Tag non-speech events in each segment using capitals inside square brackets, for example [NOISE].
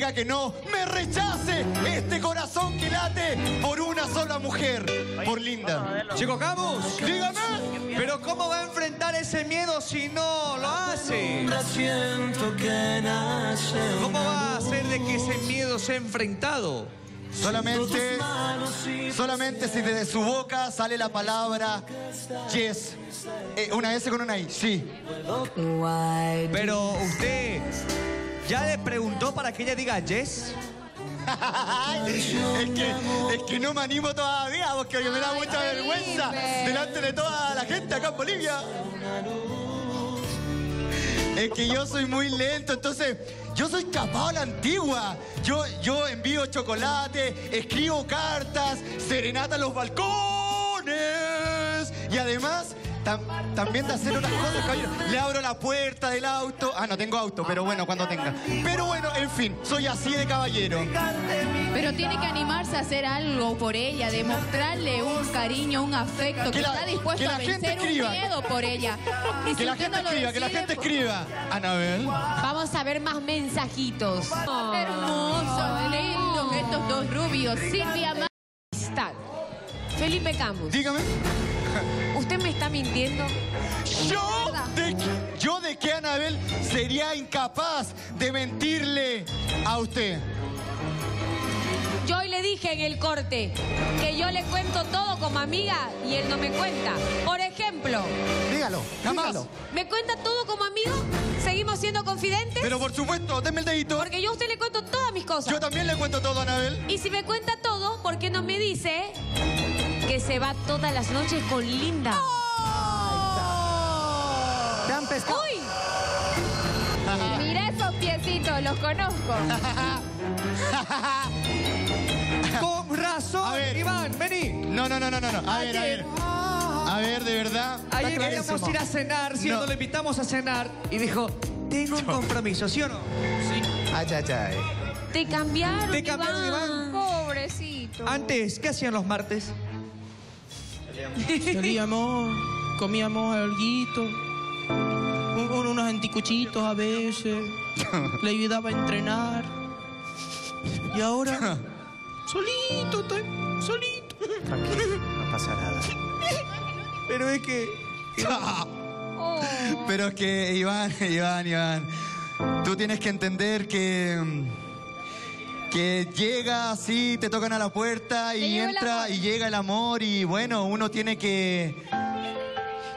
diga que no, me rechace este corazón que late por una sola mujer, por Linda. Chico Camus, Dígame. pero ¿cómo va a enfrentar ese miedo si no lo hace? ¿Cómo va a hacer de que ese miedo sea enfrentado? Solamente, solamente si desde su boca sale la palabra yes. Eh, una S con una I, sí. Pero usted ya le preguntó para que ella diga yes. [LAUGHS] es, que, es que no me animo todavía porque me da mucha vergüenza delante de toda la gente acá en Bolivia. Es que yo soy muy lento, entonces yo soy capaz a la antigua. Yo, yo envío chocolate, escribo cartas, serenata en los balcones. Y además, tam- también de hacer otras cosas, caballero. Le abro la puerta del auto. Ah, no tengo auto, pero bueno, cuando tenga. Pero bueno, en fin, soy así de caballero. Pero tiene que animarse a hacer algo por ella, demostrarle un cariño, un afecto, que, Que la- está dispuesto que la a gente vencer un escriba. miedo por ella. Y Que si la gente no escriba, que la gente escriba. Anabel. Vamos a ver más mensajitos. Hermosos, lindos estos dos rubios. Silvia Amistad. Felipe Camus, Dígame. ¿Usted me está mintiendo? Yo de, yo de que Anabel sería incapaz de mentirle a usted. Yo hoy le dije en el corte que yo le cuento todo como amiga y él no me cuenta. Por ejemplo, Dígalo, Jamás. ¿me cuenta todo como amigo? ¿Seguimos siendo confidentes? Pero por supuesto, denme el dedito. Porque yo a usted le cuento todas mis cosas. Yo también le cuento todo Anabel. Y si me cuenta todo, ¿por qué no me dice que se va todas las noches con Linda? Te han pescado. ¡Uy! Mira esos piecitos, los conozco. [LAUGHS] Con razón, A ver. Iván, vení. No, no, no, no, no. no. A ver, a ver. A ver, de verdad. Ayer queríamos ir a cenar, ¿cierto? No. Lo invitamos a cenar y dijo, tengo un compromiso, ¿sí o no? Ay, ay, ay. Te cambiaron, Te cambiaron, Iván. Pobrecito. Antes, ¿qué hacían los martes? Salíamos, comíamos alguito, un- un- unos anticuchitos a veces, [LAUGHS] le ayudaba a entrenar. Y ahora, solito, estoy, solito. No pasa nada. Pero es que... Pero es que, Iván, Iván, Iván, tú tienes que entender que. Que llega así, te tocan a la puerta y entra y llega el amor y bueno, uno tiene que.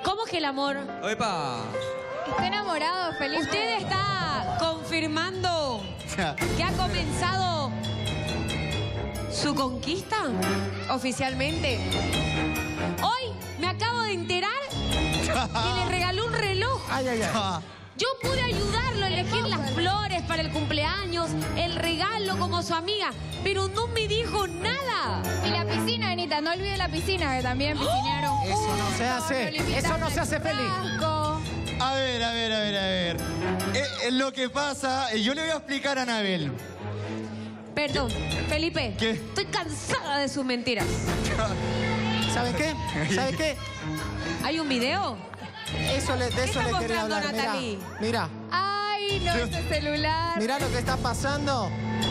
¿Cómo que el amor? ¡Epa! Está enamorado, Felipe. Usted está confirmando que ha comenzado su conquista oficialmente. Hoy me acabo de enterar que le regaló un reloj. [LAUGHS] Ay, ay, ay. Yo pude ayudarlo a elegir las flores para el cumpleaños, el regalo como su amiga, pero no me dijo nada. Y la piscina, Anita, no olvide la piscina, que también piscinearon. Eso no se hace. Eso no se hace, el Feli. frasco. A ver, a ver, a ver, a ver. Eh, eh, lo que pasa, eh, yo le voy a explicar a Anabel. Perdón, Felipe. ¿Qué? Estoy cansada de sus mentiras. [LAUGHS] ¿Saben qué? ¿Saben qué? ¿Hay un video? Eso le, de eso le quería hablar. Mira, mira, Ay, no, ese celular. mira lo que está pasando.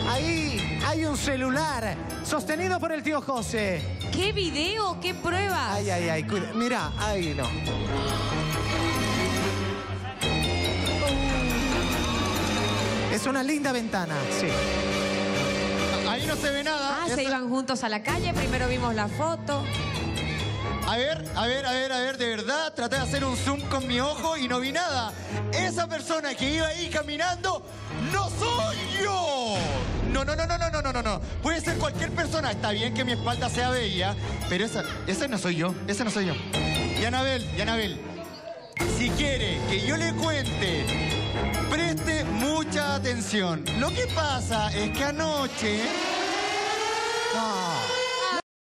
Ahí hay un celular sostenido por el tío José. ¿Qué video? ¿Qué pruebas? Ay, ay, ay, cuida. Mira, ahí no. Es una linda ventana, sí. Ahí no se ve nada. Ah, Esa- se iban juntos a la calle, primero vimos la foto. A ver, a ver, a ver, a ver, de verdad, traté de hacer un zoom con mi ojo y no vi nada. Esa persona que iba ahí caminando, no soy yo. No, no, no, no, no, no, no, no, no. Puede ser cualquier persona. Está bien que mi espalda sea bella, pero esa, esa no soy yo. Esa no soy yo. Y Anabel, si quiere que yo le cuente, preste mucha atención. Lo que pasa es que anoche